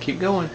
Keep going.